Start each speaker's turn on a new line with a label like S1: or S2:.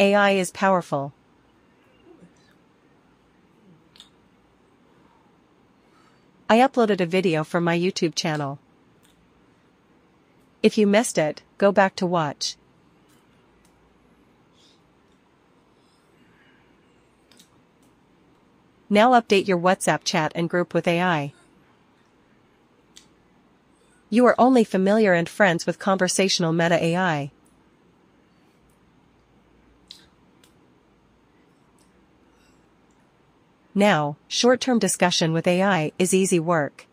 S1: AI is powerful. I uploaded a video from my YouTube channel. If you missed it, go back to watch. Now update your WhatsApp chat and group with AI. You are only familiar and friends with conversational meta AI. Now, short-term discussion with AI is easy work.